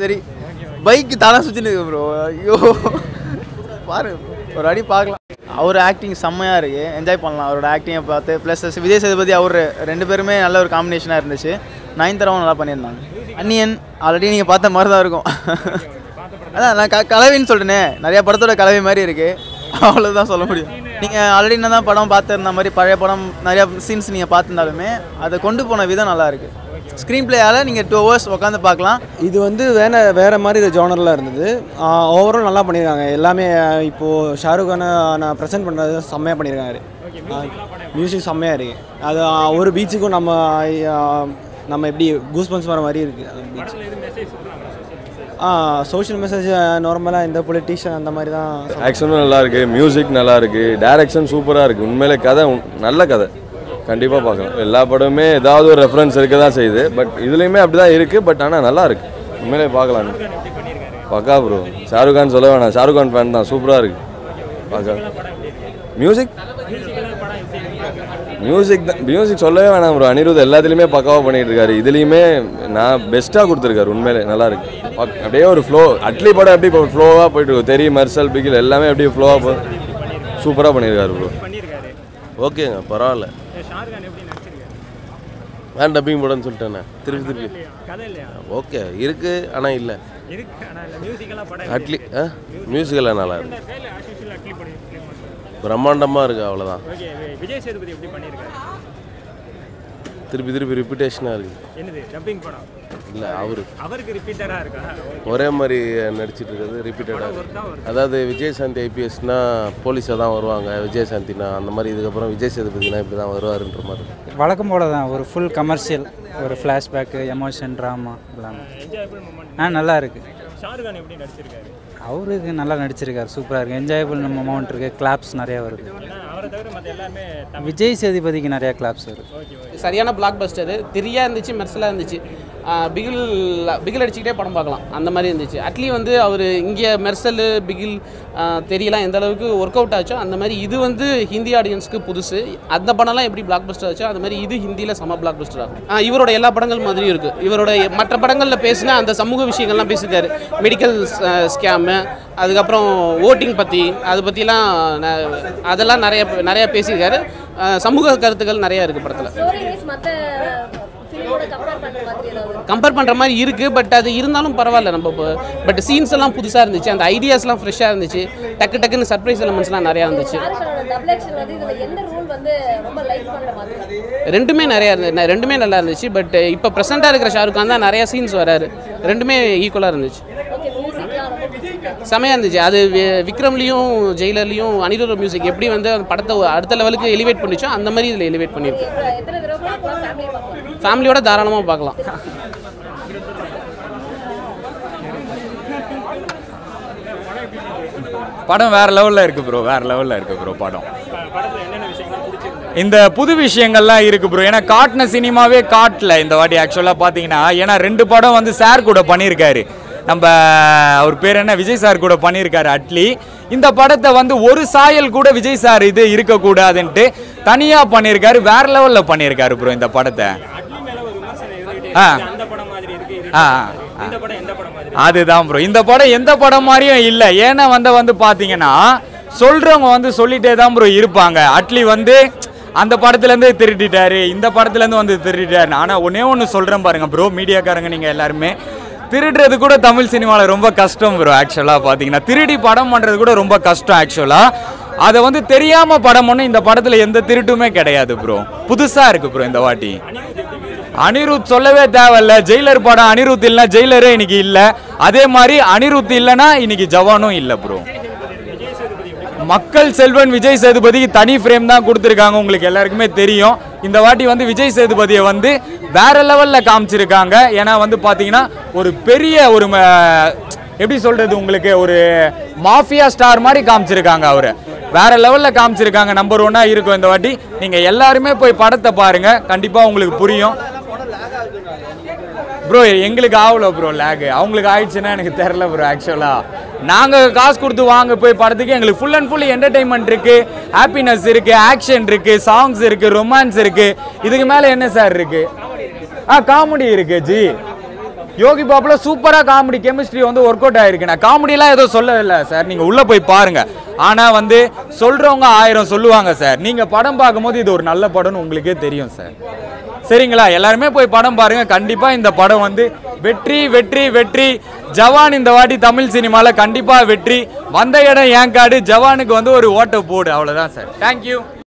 சரி பைக் தானா சுற்றினு ப்ரோ ஐயோ. பாரு ஒரு அடி பார்க்கலாம். அவர் ஆக்டிங் செம்மையாக இருக்குது என்ஜாய் பண்ணலாம். அவரோட ஆக்டிங்கை பார்த்து ப்ளஸ் விஜய் சேதுபதி அவர் ரெண்டு பேருமே நல்ல ஒரு காம்பினேஷனாக இருந்துச்சு. நயன்தாராவும் நல்லா பண்ணியிருந்தாங்க. அன்னியன் ஆல்ரெடி நீங்கள் பார்த்த மாதிரி தான் இருக்கும். அதான் நான் க கலவைன்னு சொல்லிட்டேனே. நிறையா படத்தோட கலவை மாதிரி இருக்குது அவ்வளோதான் சொல்ல முடியும். நீங்கள் ஆல்ரெடி என்ன தான் படம் பார்த்துருந்த மாதிரி பழைய படம் நிறையா சீன்ஸ் நீங்கள் பார்த்துருந்தாலுமே அதை கொண்டு போன விதம் நல்லா இருக்குது ஸ்க்ரீன் பிளேயால் நீங்கள் டூ ஹவர்ஸ் உட்காந்து பார்க்கலாம். இது வந்து வேற வேறு மாதிரி ஜோனரில் இருந்தது. ஓவரால் நல்லா பண்ணியிருக்காங்க எல்லாமே ஆஹ் இப்போ ஷாருக் கானை நான் ப்ரெசென்ட் பண்ணுறது செம்மையாக பண்ணியிருக்காரு மியூசிக் செம்மையாக இருக்குது அது ஒரு பீச்சுக்கும் நம்ம நம்ம எப்படி கூஸ் பன்ஸ் வர மாதிரி இருக்குது அந்த பீச் ஆ சோஷியல் மெசேஜ் நார்மலாக இந்த பொலிட்டிஷியன் அந்த மாதிரி தான் ஆக்ஷனும் நல்லா இருக்கு மியூசிக் நல்லா இருக்கு டைரக்ஷன் சூப்பராக இருக்கு. உண்மையிலே கதை நல்ல கதை. கண்டிப்பாக பார்க்கலாம். எல்லா படமுமே ஏதாவது ஒரு ரெஃபரன்ஸ் இருக்க தான் செய்யுது. பட் இதுலேயுமே அப்படி தான் இருக்குது பட் ஆனால் நல்லா இருக்கு. உண்மையிலே பார்க்கலாம். பக்கா ப்ரோ ஷாருக் கான் சொல்ல வேணாம். ஷாருக் கான் ஃபேன் தான். சூப்பராக இருக்கு. பார்க்க மியூசிக் மியூசிக் தான். மியூசிக் சொல்லவே வேணாம் ப்ரோ அனிருத் எல்லாத்துலேயுமே பக்காவாக பண்ணிகிட்டு இருக்காரு. இதுலேயுமே நான் பெஸ்ட்டாக கொடுத்துருக்காரு. உண்மையிலே நல்லா இருக்கு. அப்படியே ஒரு ஃப்ளோ அட்லி படம் எப்படி இப்போ ஃப்ளோவாக போயிட்டு இருக்கும் தெரி மர்சல் பிகில் எல்லாமே அப்படியே ஃப்ளோவாக போ சூப்பராக பண்ணியிருக்காரு ப்ரோ ஓகேங்க பரவாயில்ல. வேன் டப்பிங் படம்னு சொல்லிட்டேண்ணே திருப்பி திருப்பி. ஓகே இருக்கு ஆனால் இல்லை. அட்லி ஆ? மியூசிக்கெல்லாம் நல்லா இருக்கு. பிரம்மாண்டமாக இருக்கு? அவ்வளோதான் திருப்பி திருப்பி ரிப்பீட்டேஷனாக இருக்கு. என்னது டப்பிங் படம்? இல்லை அவரு. அவருக்கு ரிப்பீட்டடாக இருக்கா? ஒரே மாதிரி நடிச்சிட்டு இருக்கிறது ரிப்பீட்டடாக அதாவது விஜயசாந்தி ஐபிஎஸ்னா போலீஸாக தான் வருவாங்க விஜயசாந்தினா அந்த மாதிரி இதுக்கப்புறம் விஜய் சேதுபதினா இப்படி தான் வருவாருன்ற மாதிரி. வழக்கம் போல தான் ஒரு ஃபுல் கமர்ஷியல் ஒரு ஃப்ளாஷ்பேக்கு எமோஷன் ட்ராமா எல்லாமே. என்ஜாயபிள் மூமெண்ட் ஆ நல்லா இருக்குது எப்படி நடிச்சிருக்காரு? அவருக்கு நல்லா நடிச்சிருக்காரு சூப்பராக இருக்குது என்ஜாயபிள் நம்ம அமௌண்ட் இருக்குது கிளாப்ஸ் நிறையா வருது. ஏன்னா அவரை தவிர மற்ற எல்லாமே விஜய் சேதுபதிக்கு நிறையா கிளாப்ஸ் வருது. சரியான பிளாக் பஸ்டரு திரியா இருந்துச்சு மெர்சலாக இருந்துச்சு. பிகில் பிகில் அடிச்சுக்கிட்டே படம் பார்க்கலாம். அந்த மாதிரி இருந்துச்சு. அட்லி வந்து அவர் இங்கே மெர்சல் பிகில் தெரியலாம் எந்த அளவுக்கு ஒர்க் அவுட் ஆச்சோ அந்த மாதிரி இது வந்து ஹிந்தி ஆடியன்ஸ்க்கு புதுசு. அந்த படம்லாம் எப்படி பிளாக் பஸ்டர் ஆச்சோ அந்த மாதிரி இது ஹிந்தியில் செம பிளாக் பஸ்டர் ஆகும் இவரோட எல்லா படங்கள் மாதிரியும் இருக்குது இவரோட மற்ற படங்களில் பேசினா அந்த சமூக விஷயங்கள்லாம் பேசியிருக்காரு மெடிக்கல் ஸ்கேமு அதுக்கப்புறம் ஓட்டிங் பற்றி அதை பற்றிலாம் அதெல்லாம் நிறைய நிறையா பேசியிருக்காரு. சமூக கருத்துக்கள் நிறையா இருக்குது படத்தில். கம்பேர் பண்ணுற மாதிரி இருக்குது பட் அது இருந்தாலும் பரவாயில்ல நம்ம பட் சீன்ஸ் எல்லாம் புதுசாக இருந்துச்சு அந்த ஐடியாஸ்லாம் ஃப்ரெஷ்ஷாக இருந்துச்சு டக்கு டக்குன்னு சர்ப்ரைஸ் எலமெண்ட்ஸ்லாம் நிறையா இருந்துச்சு. ரெண்டுமே நிறையா இருந்து ரெண்டுமே நல்லா இருந்துச்சு பட் இப்போ ப்ரெசென்ட்டாக இருக்கிற ஷாருக் கான் தான் நிறையா சீன்ஸ் வராரு ரெண்டுமே ஈக்குவலாக இருந்துச்சு ஓகே மியூசிக்லாம் ரொம்ப பிடிச்சிருக்கு செமையாக இருந்துச்சு. அது வி- விக்ரம்லேயும் ஜெயிலர்லேயும் அனிருத் மியூசிக் எப்படி வந்து அந்த படத்தை அடுத்த லெவலுக்கு எலிவேட் பண்ணிச்சோ அந்த மாதிரி இதில் எலிவேட் பண்ணியிருக்கு ஃபேமிலியோட தாராளமாக பார்க்கலாம். படம் வேற லெவலில் இருக்கு ப்ரோ வேற லெவலில் இருக்கு ப்ரோ படம். இந்த புது விஷயங்கள்லாம் இருக்கு ப்ரோ ஏன்னா காட்டின சினிமாவே காட்டல இந்த வாட்டி ஆக்சுவலாக பார்த்தீங்கன்னா. ஏன்னா ரெண்டு படம் வந்து சார் கூட பண்ணியிருக்காரு. நம்ம அவர் பேர் என்ன? விஜய் சார் கூட பண்ணியிருக்காரு அட்லி. இந்த படத்தை வந்து ஒரு சாயல் கூட விஜய் சார் இது இருக்கக்கூடாதுன்ட்டு தனியாக பண்ணியிருக்காரு வேற லெவலில் பண்ணியிருக்காரு ப்ரோ இந்த படத்தை. ஆ. ஆ அதுதான் ப்ரோ இந்த படம் எந்த படம் மாதிரியும் இல்லை. ஏன்னா வந்து வந்து பார்த்தீங்கன்னா சொல்றவங்க வந்து சொல்லிட்டே தான் ப்ரோ இருப்பாங்க. அட்லி வந்து அந்த படத்துலேருந்து திருடிட்டாரு இந்த படத்துலேருந்து வந்து திருடிட்டாரு ஆனால் ஒன்றே ஒன்று சொல்கிறேன் பாருங்க ப்ரோ மீடியாக்காரங்க நீங்கள் எல்லாருமே. திருடுறது கூட தமிழ் சினிமாவில் ரொம்ப கஷ்டம் ப்ரோ ஆக்சுவலாக பார்த்தீங்கன்னா திருடி படம் பண்ணுறது கூட ரொம்ப கஷ்டம் ஆக்சுவலாக அதை வந்து தெரியாமல் படம் பண்ண இந்த படத்தில் எந்த திருட்டுமே கிடையாது ப்ரோ புதுசாக இருக்குது ப்ரோ இந்த வாட்டி. அனிருத் சொல்லவே தேவையில்ல. ஜெயிலர் படம் அனிருத் இல்லைன்னா ஜெயிலரே இன்னைக்கு இல்லை. அதே மாதிரி அனிருத் இல்லைன்னா இன்னைக்கு ஜவானும் இல்லை ப்ரோ மக்கள் செல்வன் விஜய் சேதுபதிக்கு தனி ஃப்ரேம் தான் கொடுத்துருக்காங்க. உங்களுக்கு எல்லாருக்குமே தெரியும். இந்த வாட்டி வந்து விஜய் சேதுபதியை வந்து வேற லெவலில் காமிச்சிருக்காங்க. ஏன்னா வந்து பார்த்தீங்கன்னா ஒரு பெரிய ஒரு ம- எப்படி சொல்றது உங்களுக்கு ஒரு மாஃபியா ஸ்டார் மாதிரி காமிச்சிருக்காங்க அவர். வேற லெவலில் காமிச்சிருக்காங்க. நம்பர் ஒன்னாக இருக்கும் இந்த வாட்டி. நீங்கள் எல்லாருமே போய் படத்தை பாருங்க. கண்டிப்பாக உங்களுக்கு புரியும். ப்ரோ எங்களுக்கு ஆகல ப்ரோ லேக் அவங்களுக்கு ஆயிடுச்சுன்னா எனக்கு தெரில ப்ரோ ஆக்சுவலாக நாங்கள் காசு கொடுத்து வாங்க போய் படத்துக்கு எங்களுக்கு ஃபுல் அண்ட் ஃபுல் என்டர்டைன்மெண்ட் இருக்குது ஹாப்பினஸ் இருக்குது ஆக்ஷன் இருக்குது சாங்ஸ் இருக்குது ரொமான்ஸ் இருக்குது இதுக்கு மேலே என்ன சார் இருக்குது ஆ காமெடி இருக்குது ஜி. யோகி பாபுல சூப்பராக காமெடி கெமிஸ்ட்ரி வந்து ஒர்க் அவுட் ஆயிருக்கு. நான் காமெடிலாம் எதுவும் சொல்லவில்லை சார் நீங்கள் உள்ளே போய் பாருங்க. ஆனால் வந்து சொல்கிறவங்க ஆயிரம் சொல்லுவாங்க சார் நீங்கள் படம் பார்க்கும்போது இது ஒரு நல்ல படம்னு உங்களுக்கே தெரியும் சார் சரிங்களா? எல்லாருமே போய் படம் பாருங்க. கண்டிப்பாக இந்த படம் வந்து வெற்றி வெற்றி வெற்றி. ஜவான் இந்த வாட்டி தமிழ் சினிமாவில் கண்டிப்பாக வெற்றி. வந்த இடம் ஏன் காடு? ஜவானுக்கு வந்து ஒரு ஓட்டை போடு. அவ்வளோதான் சார். தேங்க்யூ